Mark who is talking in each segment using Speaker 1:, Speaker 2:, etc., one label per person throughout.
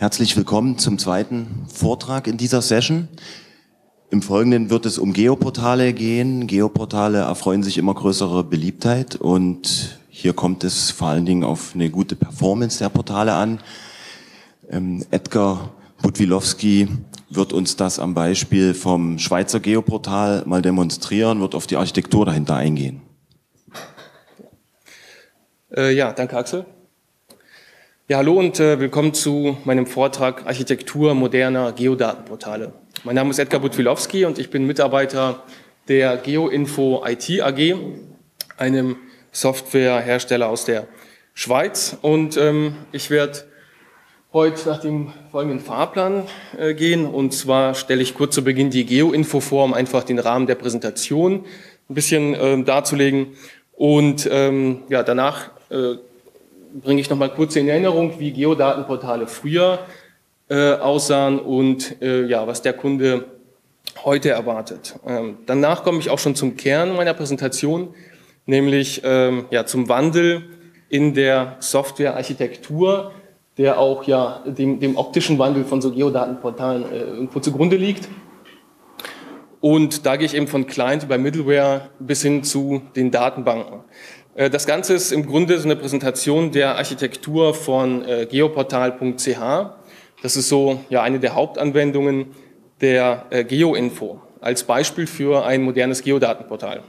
Speaker 1: Herzlich willkommen zum zweiten Vortrag in dieser Session. Im Folgenden wird es um Geoportale gehen. Geoportale erfreuen sich immer größere Beliebtheit und hier kommt es vor allen Dingen auf eine gute Performance der Portale an. Ähm, Edgar Budwilowski wird uns das am Beispiel vom Schweizer Geoportal mal demonstrieren, wird auf die Architektur dahinter eingehen.
Speaker 2: Äh, ja, danke Axel. Ja, hallo und äh, willkommen zu meinem Vortrag Architektur moderner Geodatenportale. Mein Name ist Edgar Budwilowski und ich bin Mitarbeiter der GeoInfo IT AG, einem Softwarehersteller aus der Schweiz. Und ähm, ich werde heute nach dem folgenden Fahrplan äh, gehen. Und zwar stelle ich kurz zu Beginn die GeoInfo vor, um einfach den Rahmen der Präsentation ein bisschen äh, darzulegen. Und ähm, ja, danach äh, bringe ich noch mal kurz in Erinnerung, wie Geodatenportale früher äh, aussahen und äh, ja, was der Kunde heute erwartet. Ähm, danach komme ich auch schon zum Kern meiner Präsentation, nämlich ähm, ja, zum Wandel in der Softwarearchitektur, der auch ja dem, dem optischen Wandel von so Geodatenportalen äh, irgendwo zugrunde liegt. Und da gehe ich eben von Client über Middleware bis hin zu den Datenbanken. Äh, das Ganze ist im Grunde so eine Präsentation der Architektur von äh, geoportal.ch. Das ist so ja eine der Hauptanwendungen der äh, GeoInfo als Beispiel für ein modernes Geodatenportal.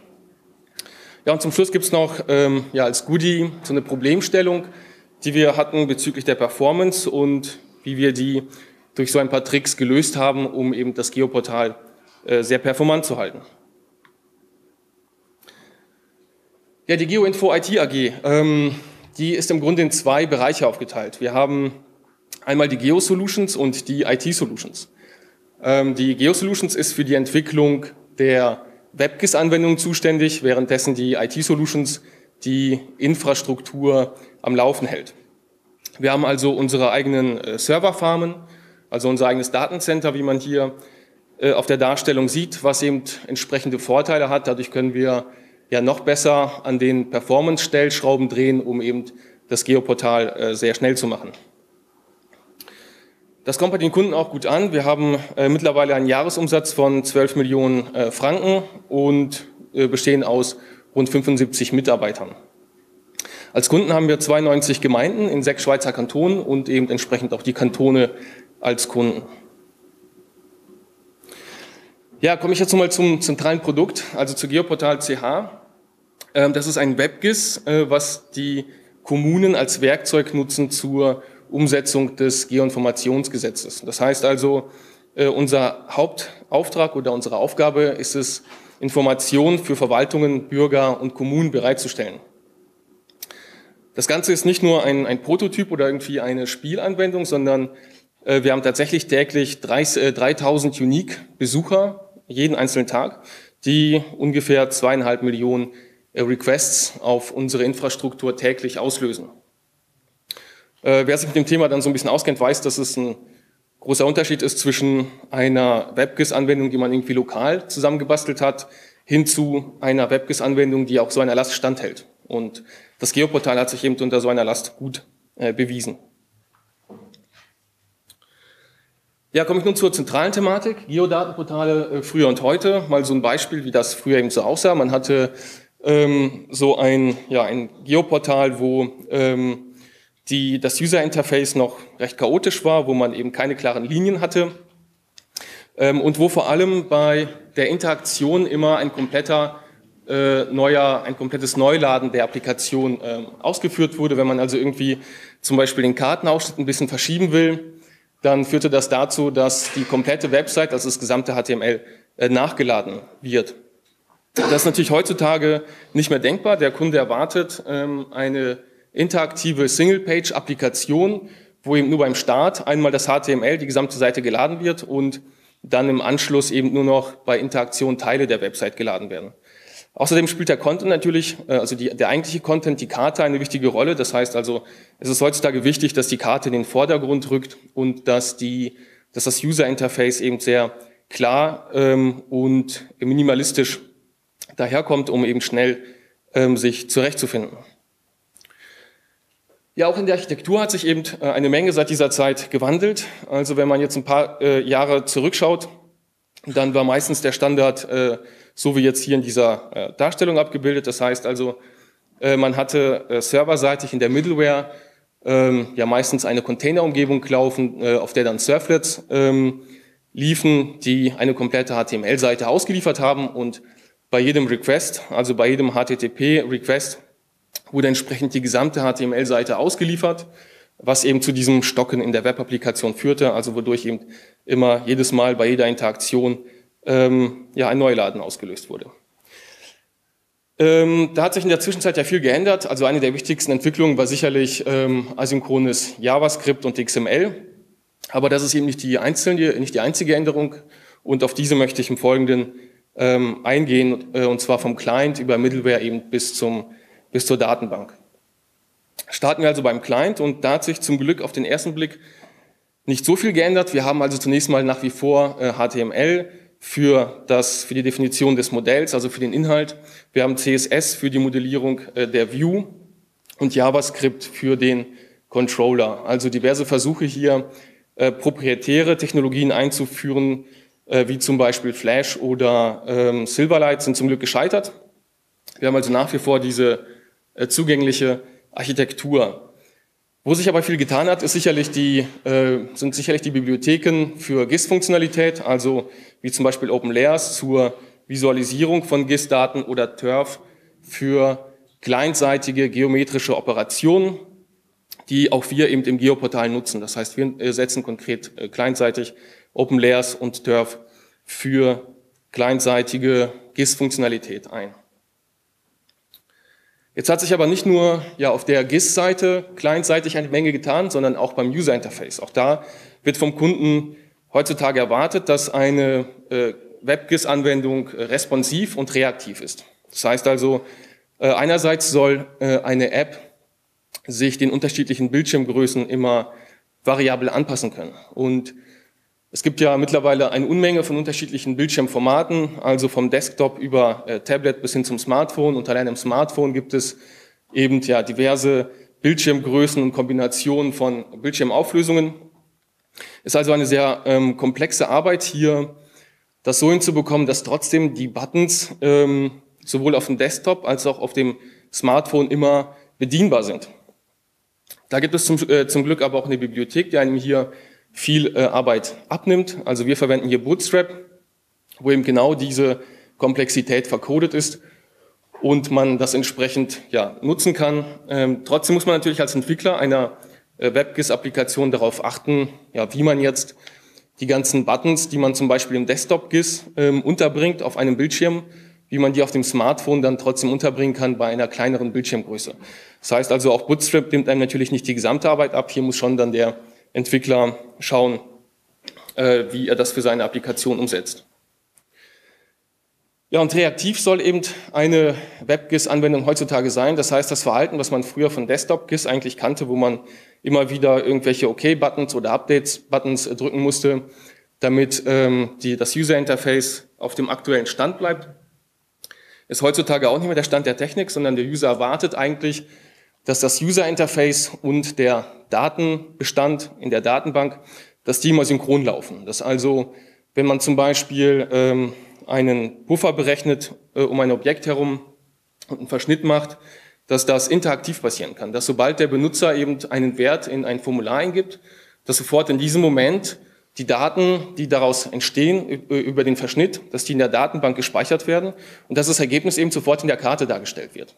Speaker 2: Ja, und zum Schluss gibt es noch ähm, ja, als Goodie so eine Problemstellung, die wir hatten bezüglich der Performance und wie wir die durch so ein paar Tricks gelöst haben, um eben das Geoportal äh, sehr performant zu halten. Ja, die GeoInfo IT AG, ähm, die ist im Grunde in zwei Bereiche aufgeteilt. Wir haben einmal die Geo-Solutions und die IT-Solutions. Ähm, die Geo-Solutions ist für die Entwicklung der WebGIS-Anwendungen zuständig, währenddessen die IT-Solutions die Infrastruktur am Laufen hält. Wir haben also unsere eigenen äh, Serverfarmen, also unser eigenes Datencenter, wie man hier äh, auf der Darstellung sieht, was eben entsprechende Vorteile hat. Dadurch können wir ja noch besser an den Performance-Stellschrauben drehen, um eben das Geoportal äh, sehr schnell zu machen. Das kommt bei den Kunden auch gut an. Wir haben äh, mittlerweile einen Jahresumsatz von 12 Millionen äh, Franken und bestehen aus rund 75 Mitarbeitern. Als Kunden haben wir 92 Gemeinden in sechs Schweizer Kantonen und eben entsprechend auch die Kantone als Kunden. Ja, komme ich jetzt nochmal zum zentralen Produkt, also zu Geoportal CH. Ähm, das ist ein WebGIS, äh, was die Kommunen als Werkzeug nutzen zur Umsetzung des Geoinformationsgesetzes. Das heißt also, äh, unser Hauptauftrag oder unsere Aufgabe ist es, Informationen für Verwaltungen, Bürger und Kommunen bereitzustellen. Das Ganze ist nicht nur ein, ein Prototyp oder irgendwie eine Spielanwendung, sondern äh, wir haben tatsächlich täglich 30, 3000 Unique-Besucher jeden einzelnen Tag, die ungefähr zweieinhalb Millionen Requests auf unsere Infrastruktur täglich auslösen. Äh, wer sich mit dem Thema dann so ein bisschen auskennt, weiß, dass es ein großer Unterschied ist zwischen einer WebGIS-Anwendung, die man irgendwie lokal zusammengebastelt hat, hin zu einer WebGIS-Anwendung, die auch so einer Last standhält. Und das Geoportal hat sich eben unter so einer Last gut äh, bewiesen. Ja, komme ich nun zur zentralen Thematik, Geodatenportale äh, früher und heute. Mal so ein Beispiel, wie das früher eben so aussah. Man hatte ähm, so ein, ja, ein Geoportal, wo ähm, die, das User-Interface noch recht chaotisch war, wo man eben keine klaren Linien hatte ähm, und wo vor allem bei der Interaktion immer ein kompletter äh, neuer, ein komplettes Neuladen der Applikation äh, ausgeführt wurde. Wenn man also irgendwie zum Beispiel den Kartenausschnitt ein bisschen verschieben will, dann führte das dazu, dass die komplette Website, also das gesamte HTML, äh, nachgeladen wird. Das ist natürlich heutzutage nicht mehr denkbar. Der Kunde erwartet ähm, eine interaktive Single-Page-Applikation, wo eben nur beim Start einmal das HTML, die gesamte Seite geladen wird und dann im Anschluss eben nur noch bei Interaktion Teile der Website geladen werden. Außerdem spielt der Content natürlich, äh, also die, der eigentliche Content, die Karte eine wichtige Rolle. Das heißt also, es ist heutzutage wichtig, dass die Karte in den Vordergrund rückt und dass, die, dass das User Interface eben sehr klar ähm, und minimalistisch daherkommt, um eben schnell ähm, sich zurechtzufinden. Ja, auch in der Architektur hat sich eben äh, eine Menge seit dieser Zeit gewandelt. Also wenn man jetzt ein paar äh, Jahre zurückschaut, dann war meistens der Standard äh, so wie jetzt hier in dieser äh, Darstellung abgebildet. Das heißt also, äh, man hatte äh, serverseitig in der Middleware ähm, ja meistens eine Containerumgebung laufen, auf der dann Surflets ähm, liefen, die eine komplette HTML-Seite ausgeliefert haben und bei jedem Request, also bei jedem HTTP-Request, wurde entsprechend die gesamte HTML-Seite ausgeliefert, was eben zu diesem Stocken in der Web-Applikation führte, also wodurch eben immer jedes Mal bei jeder Interaktion ähm, ja, ein Neuladen ausgelöst wurde. Ähm, da hat sich in der Zwischenzeit ja viel geändert. Also eine der wichtigsten Entwicklungen war sicherlich ähm, asynchrones JavaScript und XML. Aber das ist eben nicht die, einzelne, nicht die einzige Änderung. Und auf diese möchte ich im Folgenden ähm, eingehen, äh, und zwar vom Client über Middleware eben bis, zum, bis zur Datenbank. Starten wir also beim Client und da hat sich zum Glück auf den ersten Blick nicht so viel geändert. Wir haben also zunächst mal nach wie vor äh, HTML für, das, für die Definition des Modells, also für den Inhalt. Wir haben CSS für die Modellierung äh, der View und JavaScript für den Controller. Also diverse Versuche hier, äh, proprietäre Technologien einzuführen, äh, wie zum Beispiel Flash oder ähm, Silverlight, sind zum Glück gescheitert. Wir haben also nach wie vor diese äh, zugängliche Architektur. Wo sich aber viel getan hat, ist sicherlich die, äh, sind sicherlich die Bibliotheken für GIS-Funktionalität, also wie zum Beispiel OpenLayers zur Visualisierung von GIS-Daten oder TURF für kleinseitige geometrische Operationen, die auch wir eben im Geoportal nutzen. Das heißt, wir äh, setzen konkret äh, kleinseitig OpenLayers und TURF für kleinseitige GIS-Funktionalität ein. Jetzt hat sich aber nicht nur ja, auf der GIS-Seite clientseitig eine Menge getan, sondern auch beim User-Interface. Auch da wird vom Kunden heutzutage erwartet, dass eine äh, WebGIS-Anwendung äh, responsiv und reaktiv ist. Das heißt also, äh, einerseits soll eine App sich den unterschiedlichen Bildschirmgrößen immer variabel anpassen können. Und es gibt ja mittlerweile eine Unmenge von unterschiedlichen Bildschirmformaten, also vom Desktop über äh, Tablet bis hin zum Smartphone. Und allein im Smartphone gibt es eben ja diverse Bildschirmgrößen und Kombinationen von Bildschirmauflösungen. Ist also eine sehr ähm, komplexe Arbeit hier, das so hinzubekommen, dass trotzdem die Buttons ähm, sowohl auf dem Desktop als auch auf dem Smartphone immer bedienbar sind. Da gibt es zum, äh, zum Glück aber auch eine Bibliothek, die einem hier viel äh, Arbeit abnimmt. Also wir verwenden hier Bootstrap, wo eben genau diese Komplexität verkodet ist und man das entsprechend ja, nutzen kann. Ähm, trotzdem muss man natürlich als Entwickler einer äh, WebGIS-Applikation darauf achten, ja, wie man jetzt die ganzen Buttons, die man zum Beispiel im Desktop-GIS ähm, unterbringt auf einem Bildschirm, wie man die auf dem Smartphone dann trotzdem unterbringen kann bei einer kleineren Bildschirmgröße. Das heißt also, auch Bootstrap nimmt einem natürlich nicht die gesamte Arbeit ab. Hier muss schon dann der Entwickler schauen, äh, wie er das für seine Applikation umsetzt. Ja, und reaktiv soll eben eine WebGIS-Anwendung heutzutage sein. Das heißt, das Verhalten, was man früher von Desktop-GIS eigentlich kannte, wo man immer wieder irgendwelche OK-Buttons oder Updates-Buttons drücken musste, damit ähm, die, das User-Interface auf dem aktuellen Stand bleibt, ist heutzutage auch nicht mehr der Stand der Technik, sondern der User erwartet eigentlich, dass das User-Interface und der Datenbestand in der Datenbank, dass die immer synchron laufen. Dass also, wenn man zum Beispiel ähm, einen Puffer berechnet äh, um ein Objekt herum und einen Verschnitt macht, dass das interaktiv passieren kann. Dass sobald der Benutzer eben einen Wert in ein Formular eingibt, dass sofort in diesem Moment die Daten, die daraus entstehen über den Verschnitt, dass die in der Datenbank gespeichert werden und dass das Ergebnis eben sofort in der Karte dargestellt wird.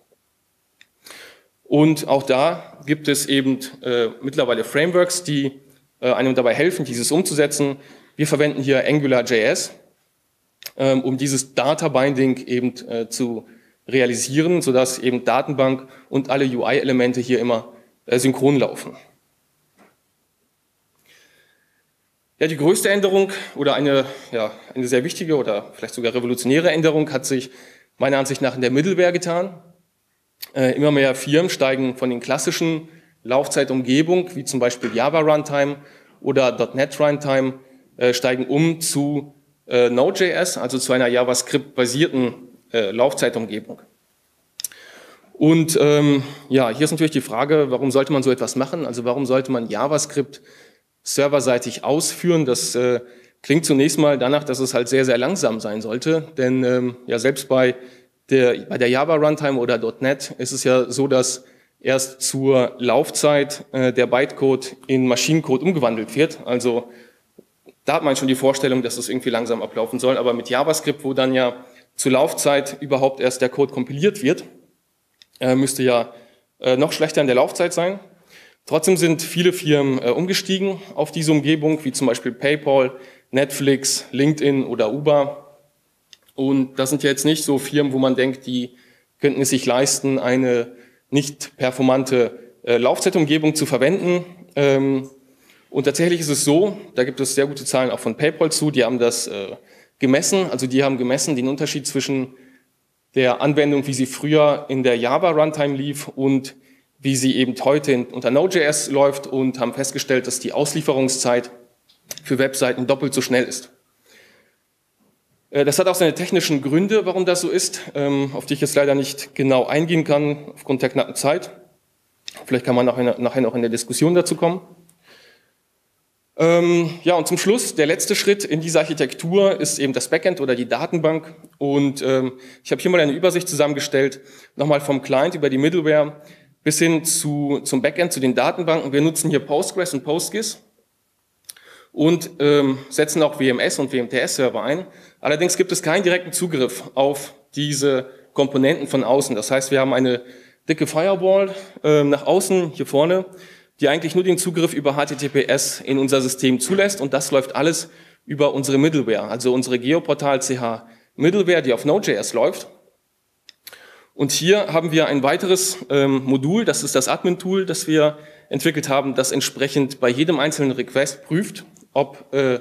Speaker 2: Und auch da gibt es eben äh, mittlerweile Frameworks, die äh, einem dabei helfen, dieses umzusetzen. Wir verwenden hier AngularJS, ähm, um dieses Data Binding eben äh, zu realisieren, sodass eben Datenbank und alle UI-Elemente hier immer äh, synchron laufen. Ja, die größte Änderung oder eine, ja, eine sehr wichtige oder vielleicht sogar revolutionäre Änderung hat sich meiner Ansicht nach in der Middleware getan. Äh, immer mehr Firmen steigen von den klassischen Laufzeitumgebung, wie zum Beispiel Java Runtime oder .NET Runtime, äh, steigen um zu äh, Node.js, also zu einer JavaScript-basierten Laufzeitumgebung. Und ähm, ja, hier ist natürlich die Frage, warum sollte man so etwas machen? Also warum sollte man JavaScript serverseitig ausführen? Das äh, klingt zunächst mal danach, dass es halt sehr, sehr langsam sein sollte. Denn ähm, ja, selbst bei der, bei der Java Runtime oder .NET ist es ja so, dass erst zur Laufzeit äh, der Bytecode in Maschinencode umgewandelt wird. Also da hat man schon die Vorstellung, dass das irgendwie langsam ablaufen soll. Aber mit JavaScript, wo dann ja zur Laufzeit überhaupt erst der Code kompiliert wird, äh, müsste ja äh, noch schlechter in der Laufzeit sein. Trotzdem sind viele Firmen äh, umgestiegen auf diese Umgebung, wie zum Beispiel PayPal, Netflix, LinkedIn oder Uber. Und das sind ja jetzt nicht so Firmen, wo man denkt, die könnten es sich leisten, eine nicht performante äh, Laufzeitumgebung zu verwenden. Ähm, und tatsächlich ist es so, da gibt es sehr gute Zahlen auch von PayPal zu, die haben das äh, gemessen, also die haben gemessen den Unterschied zwischen der Anwendung, wie sie früher in der Java Runtime lief und wie sie eben heute unter Node.js läuft und haben festgestellt, dass die Auslieferungszeit für Webseiten doppelt so schnell ist. Äh, das hat auch seine technischen Gründe, warum das so ist, ähm, auf die ich jetzt leider nicht genau eingehen kann, aufgrund der knappen Zeit. Vielleicht kann man nachher noch in der Diskussion dazu kommen. Ähm, ja, und zum Schluss, der letzte Schritt in dieser Architektur ist eben das Backend oder die Datenbank. Und ähm, ich habe hier mal eine Übersicht zusammengestellt, nochmal vom Client über die Middleware bis hin zu, zum Backend, zu den Datenbanken. Wir nutzen hier Postgres und PostGIS und ähm, setzen auch WMS und WMTS-Server ein. Allerdings gibt es keinen direkten Zugriff auf diese Komponenten von außen. Das heißt, wir haben eine dicke Firewall äh, nach außen hier vorne, die eigentlich nur den Zugriff über HTTPS in unser System zulässt und das läuft alles über unsere Middleware, also unsere Geoportal CH Middleware, die auf Node.js läuft. Und hier haben wir ein weiteres ähm, Modul, das ist das Admin-Tool, das wir entwickelt haben, das entsprechend bei jedem einzelnen Request prüft, ob äh,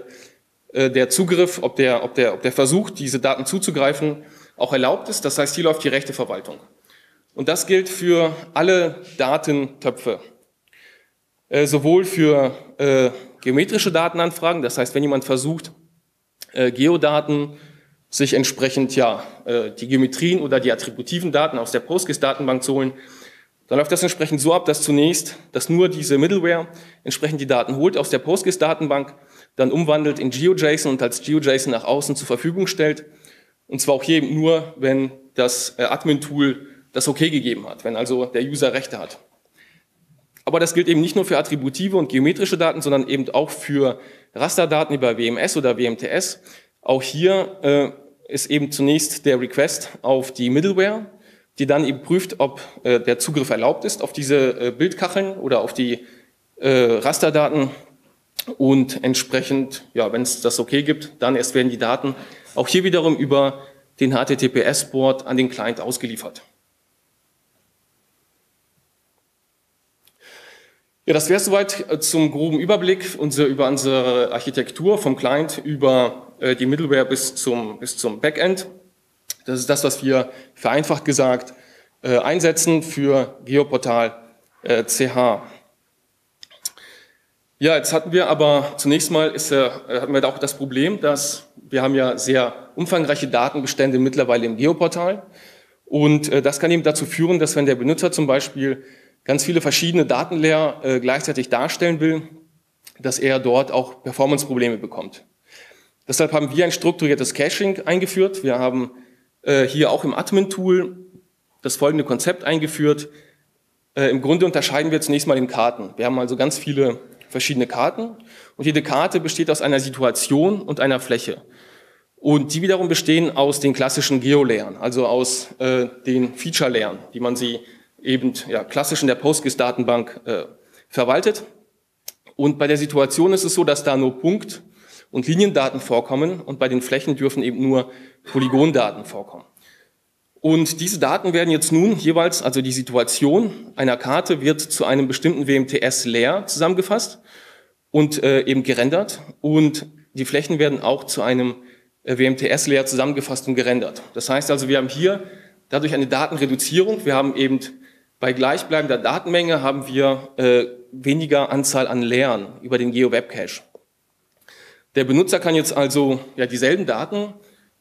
Speaker 2: äh, der Zugriff, ob der, ob, der, ob der Versuch, diese Daten zuzugreifen, auch erlaubt ist. Das heißt, hier läuft die rechte Verwaltung. Und das gilt für alle Datentöpfe. Äh, sowohl für äh, geometrische Datenanfragen, das heißt, wenn jemand versucht, äh, Geodaten sich entsprechend ja äh, die Geometrien oder die attributiven Daten aus der PostGIS-Datenbank zu holen, dann läuft das entsprechend so ab, dass zunächst, dass nur diese Middleware entsprechend die Daten holt aus der PostGIS-Datenbank, dann umwandelt in GeoJSON und als GeoJSON nach außen zur Verfügung stellt. Und zwar auch hier nur, wenn das äh, Admin-Tool das okay gegeben hat, wenn also der User Rechte hat. Aber das gilt eben nicht nur für attributive und geometrische Daten, sondern eben auch für Rasterdaten über WMS oder WMTS. Auch hier äh, ist eben zunächst der Request auf die Middleware, die dann eben prüft, ob äh, der Zugriff erlaubt ist auf diese äh, Bildkacheln oder auf die äh, Rasterdaten. Und entsprechend, ja, wenn es das okay gibt, dann erst werden die Daten auch hier wiederum über den HTTPS-Port an den Client ausgeliefert. Ja, das wäre soweit äh, zum groben Überblick unsere, über unsere Architektur vom Client über äh, die Middleware bis zum, bis zum Backend. Das ist das, was wir vereinfacht gesagt äh, einsetzen für Geoportal äh, CH. Ja, jetzt hatten wir aber zunächst mal ist, äh, hatten wir auch das Problem, dass wir haben ja sehr umfangreiche Datenbestände mittlerweile im Geoportal und äh, das kann eben dazu führen, dass wenn der Benutzer zum Beispiel ganz viele verschiedene Datenlayer äh, gleichzeitig darstellen will, dass er dort auch Performance-Probleme bekommt. Deshalb haben wir ein strukturiertes Caching eingeführt. Wir haben äh, hier auch im Admin-Tool das folgende Konzept eingeführt. Äh, Im Grunde unterscheiden wir zunächst mal in Karten. Wir haben also ganz viele verschiedene Karten und jede Karte besteht aus einer Situation und einer Fläche. Und die wiederum bestehen aus den klassischen Geo-Layern, also aus äh, den Feature-Layern, die man sie eben ja, klassisch in der PostGIS-Datenbank äh, verwaltet. Und bei der Situation ist es so, dass da nur Punkt- und Liniendaten vorkommen und bei den Flächen dürfen eben nur Polygondaten vorkommen. Und diese Daten werden jetzt nun jeweils, also die Situation einer Karte wird zu einem bestimmten WMTS-Layer zusammengefasst und äh, eben gerendert und die Flächen werden auch zu einem äh, WMTS-Layer zusammengefasst und gerendert. Das heißt also, wir haben hier dadurch eine Datenreduzierung. Wir haben eben bei gleichbleibender Datenmenge haben wir äh, weniger Anzahl an Layern über den Geo-Web Cache. Der Benutzer kann jetzt also ja, dieselben Daten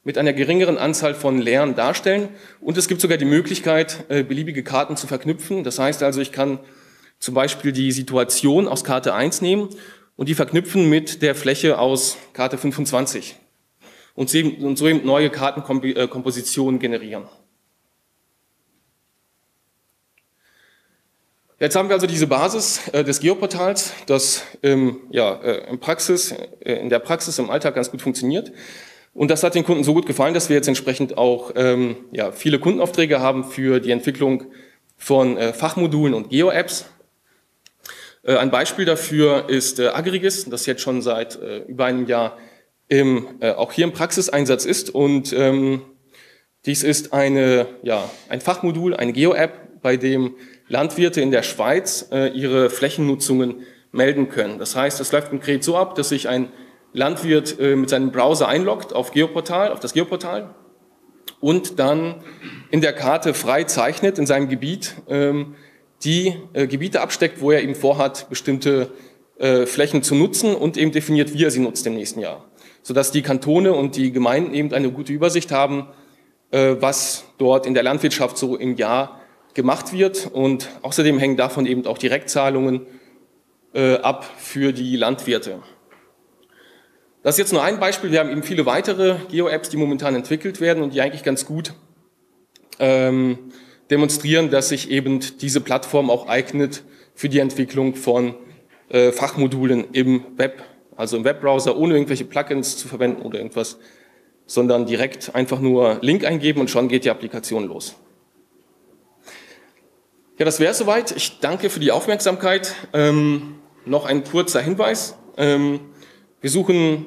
Speaker 2: mit einer geringeren Anzahl von Layern darstellen. Und es gibt sogar die Möglichkeit, äh, beliebige Karten zu verknüpfen. Das heißt also, ich kann zum Beispiel die Situation aus Karte 1 nehmen und die verknüpfen mit der Fläche aus Karte 25 und so eben neue Kartenkompositionen generieren. Jetzt haben wir also diese Basis äh, des Geoportals, das ähm, ja, äh, in, Praxis, äh, in der Praxis im Alltag ganz gut funktioniert. Und das hat den Kunden so gut gefallen, dass wir jetzt entsprechend auch ähm, ja, viele Kundenaufträge haben für die Entwicklung von äh, Fachmodulen und Geo-Apps. Äh, ein Beispiel dafür ist äh, Agrigis, das jetzt schon seit äh, über einem Jahr im, äh, auch hier im Praxiseinsatz ist. Und ähm, dies ist eine, ja, ein Fachmodul, eine Geo-App, bei dem Landwirte in der Schweiz äh, ihre Flächennutzungen melden können. Das heißt, es läuft konkret so ab, dass sich ein Landwirt äh, mit seinem Browser einloggt auf Geoportal, auf das Geoportal und dann in der Karte frei zeichnet in seinem Gebiet ähm, die äh, Gebiete absteckt, wo er eben vorhat, bestimmte äh, Flächen zu nutzen und eben definiert, wie er sie nutzt im nächsten Jahr. Sodass die Kantone und die Gemeinden eben eine gute Übersicht haben, äh, was dort in der Landwirtschaft so im Jahr gemacht wird. Und außerdem hängen davon eben auch Direktzahlungen äh, ab für die Landwirte. Das ist jetzt nur ein Beispiel. Wir haben eben viele weitere Geo-Apps, die momentan entwickelt werden und die eigentlich ganz gut ähm, demonstrieren, dass sich eben diese Plattform auch eignet für die Entwicklung von äh, Fachmodulen im Web, also im Webbrowser, ohne irgendwelche Plugins zu verwenden oder irgendwas, sondern direkt einfach nur Link eingeben und schon geht die Applikation los. Ja, das wäre soweit. Ich danke für die Aufmerksamkeit. Ähm, noch ein kurzer Hinweis. Ähm, wir suchen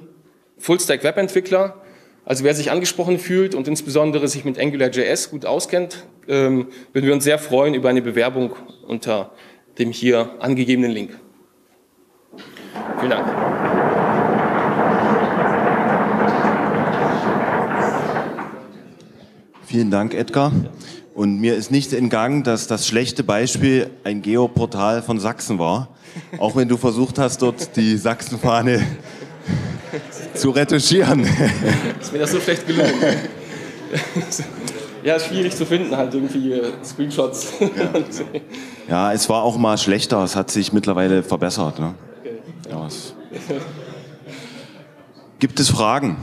Speaker 2: Full-Stack-Webentwickler. Also wer sich angesprochen fühlt und insbesondere sich mit AngularJS gut auskennt, ähm, würden wir uns sehr freuen über eine Bewerbung unter dem hier angegebenen Link. Vielen Dank.
Speaker 1: Vielen Dank, Edgar. Und mir ist nicht entgangen, dass das schlechte Beispiel ein Geoportal von Sachsen war. Auch wenn du versucht hast, dort die Sachsenfahne zu retuschieren.
Speaker 2: Ist mir das so schlecht gelungen? Ja, schwierig zu finden, halt irgendwie äh, Screenshots. Ja,
Speaker 1: ja. es war auch mal schlechter, es hat sich mittlerweile verbessert. Ne? Okay. Ja, Gibt es Fragen?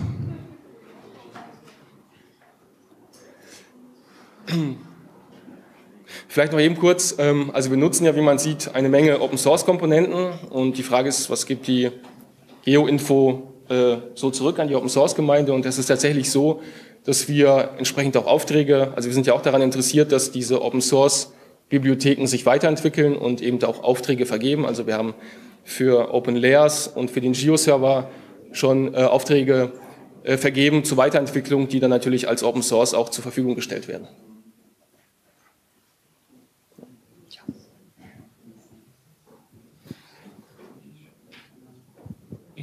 Speaker 2: Vielleicht noch eben kurz, ähm, also wir nutzen ja, wie man sieht, eine Menge Open-Source-Komponenten und die Frage ist, was gibt die Geo-Info äh, so zurück an die Open-Source-Gemeinde und es ist tatsächlich so, dass wir entsprechend auch Aufträge, also wir sind ja auch daran interessiert, dass diese Open-Source-Bibliotheken sich weiterentwickeln und eben auch Aufträge vergeben. Also wir haben für Open Layers und für den Geo-Server schon äh, Aufträge äh, vergeben zur Weiterentwicklung, die dann natürlich als Open Source auch zur Verfügung gestellt werden.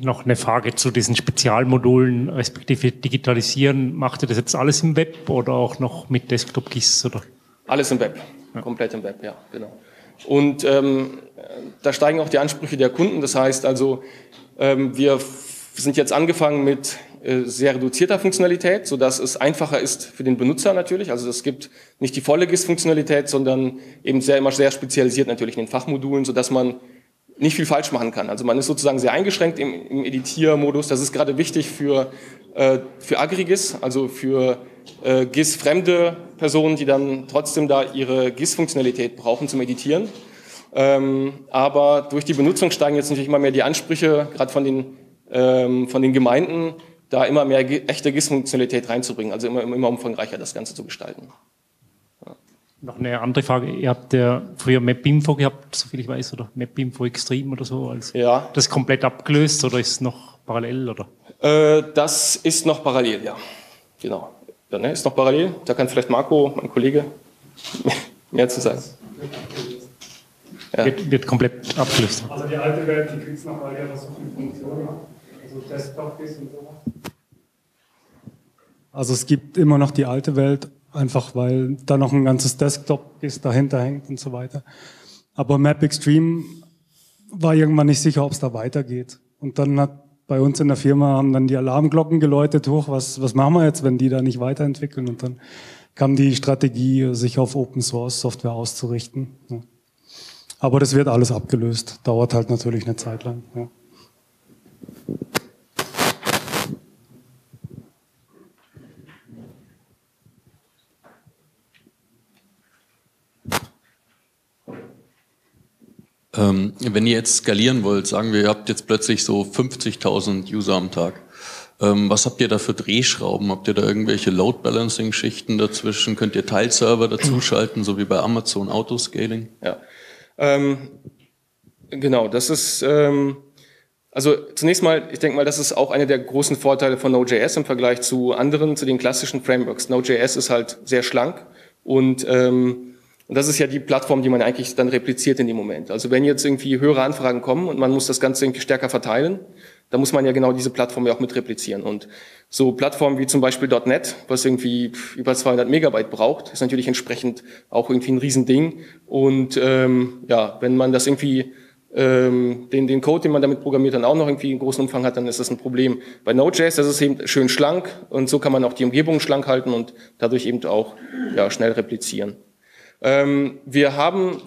Speaker 3: Noch eine Frage zu diesen Spezialmodulen, respektive Digitalisieren. Macht ihr das jetzt alles im Web oder auch noch mit Desktop-GIS? Oder?
Speaker 2: Alles im Web, ja. komplett im Web, ja, genau. Und ähm, da steigen auch die Ansprüche der Kunden. Das heißt also, ähm, wir sind jetzt angefangen mit äh, sehr reduzierter Funktionalität, so dass es einfacher ist für den Benutzer natürlich. Also es gibt nicht die volle GIS-Funktionalität, sondern eben sehr immer sehr spezialisiert natürlich in den Fachmodulen, so dass man nicht viel falsch machen kann. Also man ist sozusagen sehr eingeschränkt im, im Editiermodus. Das ist gerade wichtig für, äh, für AgriGIS, also für äh, GIS-fremde Personen, die dann trotzdem da ihre GIS-Funktionalität brauchen zum Editieren. Ähm, aber durch die Benutzung steigen jetzt natürlich immer mehr die Ansprüche, gerade von den, ähm, von den Gemeinden, da immer mehr echte GIS-Funktionalität reinzubringen, also immer, immer umfangreicher das Ganze zu gestalten.
Speaker 3: Noch eine andere Frage. Ihr habt ja früher MapInfo gehabt, soviel ich weiß, oder MapInfo Extreme oder so. Also ja. Das komplett abgelöst oder ist es noch parallel? Oder?
Speaker 2: Äh, das ist noch parallel, ja. Genau. Ja, ne, ist noch parallel. Da kann vielleicht Marco, mein Kollege, mehr zu sagen.
Speaker 3: Ja. Wird, wird, komplett abgelöst.
Speaker 4: Also die alte Welt, die kriegt noch mal so viele Funktionen. Also Desktop ist und sowas. Also es gibt immer noch die alte Welt einfach weil da noch ein ganzes Desktop ist, dahinter hängt und so weiter. Aber Map Extreme war irgendwann nicht sicher, ob es da weitergeht. Und dann hat bei uns in der Firma haben dann die Alarmglocken geläutet hoch, was, was machen wir jetzt, wenn die da nicht weiterentwickeln? Und dann kam die Strategie, sich auf Open Source Software auszurichten. Aber das wird alles abgelöst. Dauert halt natürlich eine Zeit lang. Ja.
Speaker 5: Ähm, wenn ihr jetzt skalieren wollt, sagen wir, ihr habt jetzt plötzlich so 50.000 User am Tag. Ähm, was habt ihr da für Drehschrauben? Habt ihr da irgendwelche Load Balancing Schichten dazwischen? Könnt ihr Teilserver dazuschalten, so wie bei Amazon Autoscaling?
Speaker 2: Ja. Ähm, genau, das ist, ähm, also zunächst mal, ich denke mal, das ist auch einer der großen Vorteile von Node.js im Vergleich zu anderen, zu den klassischen Frameworks. Node.js ist halt sehr schlank und ähm, und das ist ja die Plattform, die man eigentlich dann repliziert in dem Moment. Also wenn jetzt irgendwie höhere Anfragen kommen und man muss das Ganze irgendwie stärker verteilen, dann muss man ja genau diese Plattform ja auch mit replizieren. Und so Plattformen wie zum Beispiel .NET, was irgendwie über 200 Megabyte braucht, ist natürlich entsprechend auch irgendwie ein Riesending. Und ähm, ja, wenn man das irgendwie ähm, den, den Code, den man damit programmiert, dann auch noch irgendwie einen großen Umfang hat, dann ist das ein Problem. Bei Node.js, das ist eben schön schlank und so kann man auch die Umgebung schlank halten und dadurch eben auch ja, schnell replizieren. Ähm, wir haben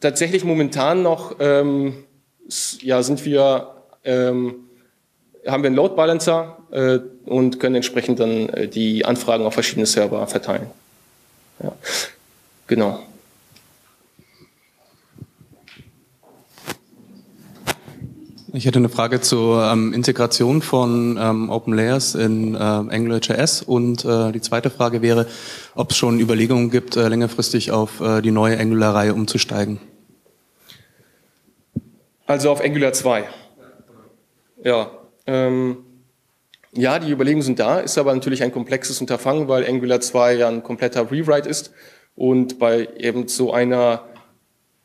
Speaker 2: tatsächlich momentan noch, ähm, ja, sind wir, ähm, haben wir einen Load Balancer äh, und können entsprechend dann äh, die Anfragen auf verschiedene Server verteilen. Ja. Genau.
Speaker 6: Ich hätte eine Frage zur ähm, Integration von ähm, Open Layers in äh, AngularJS und äh, die zweite Frage wäre, ob es schon Überlegungen gibt, äh, längerfristig auf äh, die neue Angular-Reihe umzusteigen.
Speaker 2: Also auf Angular 2. Ja, ähm, ja, die Überlegungen sind da, ist aber natürlich ein komplexes Unterfangen, weil Angular 2 ja ein kompletter Rewrite ist und bei eben so einer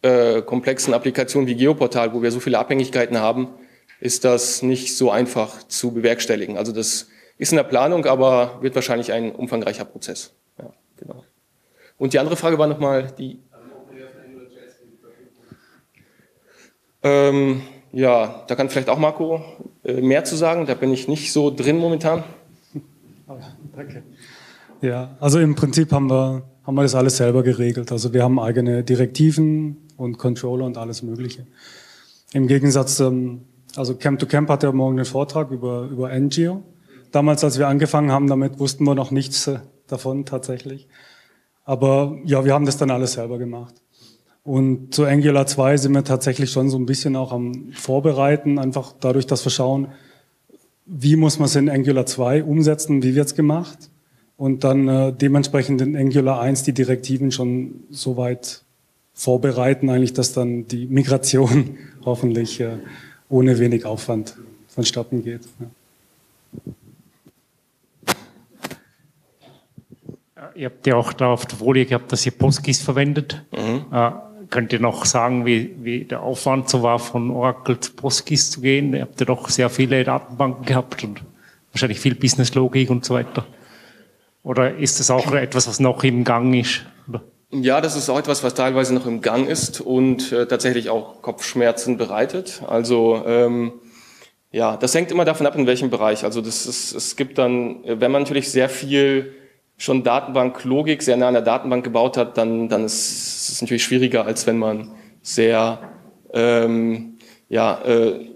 Speaker 2: äh, komplexen Applikationen wie Geoportal, wo wir so viele Abhängigkeiten haben, ist das nicht so einfach zu bewerkstelligen. Also das ist in der Planung, aber wird wahrscheinlich ein umfangreicher Prozess. Ja, genau. Und die andere Frage war nochmal die. Ähm, ja, da kann vielleicht auch Marco äh, mehr zu sagen. Da bin ich nicht so drin momentan.
Speaker 4: Oh, danke. Ja, also im Prinzip haben wir, haben wir das alles selber geregelt. Also wir haben eigene Direktiven, und Controller und alles Mögliche. Im Gegensatz, ähm, also Camp to Camp hat ja morgen einen Vortrag über, über NGO. Damals, als wir angefangen haben damit, wussten wir noch nichts äh, davon tatsächlich. Aber ja, wir haben das dann alles selber gemacht. Und zu Angular 2 sind wir tatsächlich schon so ein bisschen auch am Vorbereiten, einfach dadurch, dass wir schauen, wie muss man es in Angular 2 umsetzen, wie wird's gemacht und dann äh, dementsprechend in Angular 1 die Direktiven schon so weit vorbereiten, eigentlich, dass dann die Migration hoffentlich äh, ohne wenig Aufwand vonstatten geht.
Speaker 3: Ja. Ihr habt ja auch da auf der Folie gehabt, dass ihr PostGIS verwendet. Mhm. Äh, könnt ihr noch sagen, wie, wie der Aufwand so war, von Oracle zu PostGIS zu gehen? Ihr habt ja doch sehr viele Datenbanken gehabt und wahrscheinlich viel Businesslogik und so weiter. Oder ist das auch etwas, was noch im Gang ist? Oder?
Speaker 2: Ja, das ist auch etwas, was teilweise noch im Gang ist und äh, tatsächlich auch Kopfschmerzen bereitet. Also ähm, ja, das hängt immer davon ab, in welchem Bereich. Also das ist, es gibt dann, wenn man natürlich sehr viel schon Datenbanklogik sehr nah an der Datenbank gebaut hat, dann, dann ist es natürlich schwieriger, als wenn man sehr, ähm, ja, äh,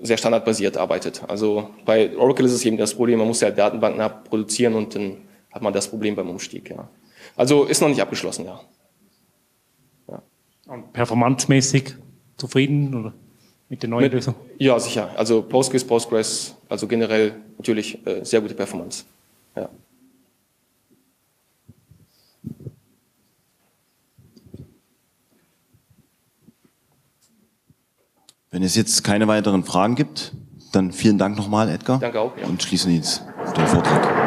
Speaker 2: sehr standardbasiert arbeitet. Also bei Oracle ist es eben das Problem, man muss ja Datenbanken produzieren und dann hat man das Problem beim Umstieg. Ja. Also ist noch nicht abgeschlossen, ja.
Speaker 3: ja. Und performancemäßig zufrieden oder mit der neuen mit, Lösung?
Speaker 2: Ja, sicher. Also Postgres, Postgres, also generell natürlich äh, sehr gute Performance. Ja.
Speaker 1: Wenn es jetzt keine weiteren Fragen gibt, dann vielen Dank nochmal, Edgar.
Speaker 2: Danke auch.
Speaker 1: Ja. Und schließen jetzt den Vortrag.